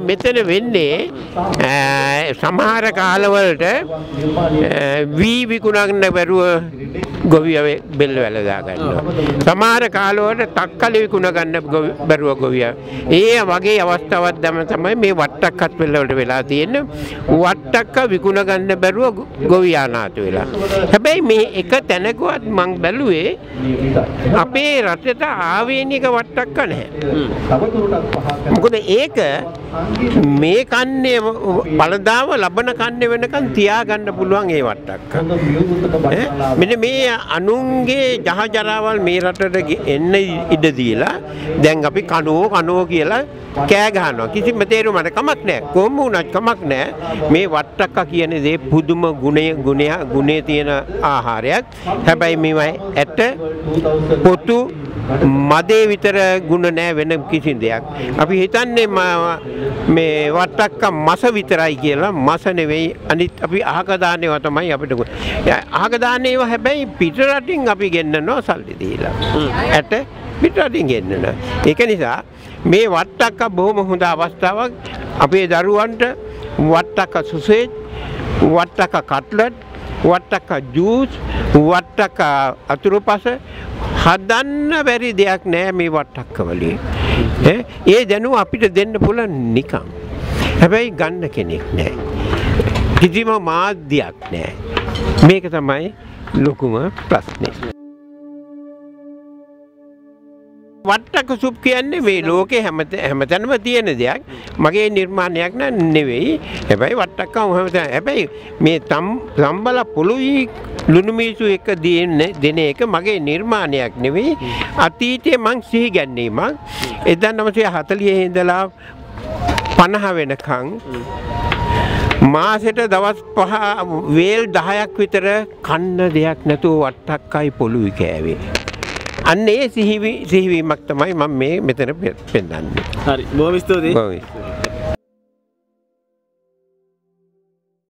මෙතන වෙන්නේ සමහර කාලවලට වී විකුණන්න බැරුව ගොවිය බෙල්ල වැලදා ගන්නවා. සමහර කාලවලට තක්කලි විකුණ ගන්න බැරුව ගොවිය. ඒ වගේ අවස්ථාවක් දැම තමයි මේ වට්ටක්කත් වෙල්ලවලට වෙලා තියෙන්නේ. වට්ටක්ක විකුණ ගන්න බැරුව ගොවියා නාත වෙලා. හැබැයි මේ එක තැනකවත් මං බැලුවේ අපේ රටට ආවේනික වට්ටක්ක නැහැ. මොකද ඒක මේ කන්නේ බලදාව ලබන කන්නේ වෙනකන් තියාගන්න පුළුවන් ඒ වට්ටක්ක. මෙන්න මේ අනුන්ගේ ජහජරාවල් මේ රටට එන්න ඉඩ දීලා දැන් අපි කනුවෝ කනුවෝ කියලා කෑ ගහනවා. කිසිම තේරුමට කමක් නැහැ. කොහොම වුණත් කමක් නැහැ. මේ වට්ටක්ක කියන දේ පුදුම ගුණය ගුණය ගුණේ තියෙන ආහාරයක්. හැබැයි මේවයි ඇට පොතු මදේ විතර ගුණ නෑ වෙන කිසි දෙයක්. අපි හිතන්නේ මේ වට්ටක්ක මස විතරයි කියලා මස නෙවෙයි අනිත් අපි අහක දාන්නේවා තමයි අපිට අහක දාන්නේ ඒවා හැබැයි පිට රටින් අපි ගෙන්නනවා සල්ලි දීලා. ඇට පිට රටින් ගෙන්නනවා. ඒක නිසා මේ වට්ටක්ක බොහොම හොඳ අවස්ථාවක් අපේ දරුවන්ට වට්ටක්ක සුසේජ් වට්ටක්ක කට්ලට් වට්ටක්ක ජූස් වට්ටක්ක අතුරුපස හදන්න බැරි දෙයක් නෑ මේ වට්ටක්කවලින්. ඒ දැනුව අපිට දෙන්න පුළ නිකම්. හැබැයි ගන්න කෙනෙක් නෑ. කිසිම මාධ්‍යයක් නෑ. මේක තමයි ලොකුම ප්‍රශ්නය. වට්ටක සුප් කියන්නේ මේ ලෝකේ හැමත හැමතැනම තියෙන දෙයක්. මගේ නිර්මාණයක් නෙවෙයි. හැබැයි වට්ටක්කම හැමතැන හැබැයි මේ තම් සම්බල පුළුයි ලුණු මිසු එක දෙන්න දෙන එක මගේ නිර්මාණයක් නෙවෙයි. අතීතයේ මං සිහි ගැනීමක්. 1940 ඉඳලා 50 වෙනකන් මාසෙට දවස් පහ වේල් 10ක් විතර කන්න දෙයක් නැතුව වට්ටක්කයි පොළුයි කෑවේ. අන්න ඒ සිහිවීමක් තමයි මම මේ මෙතන පෙන්වන්නේ. හරි බොහොම ස්තුතියි.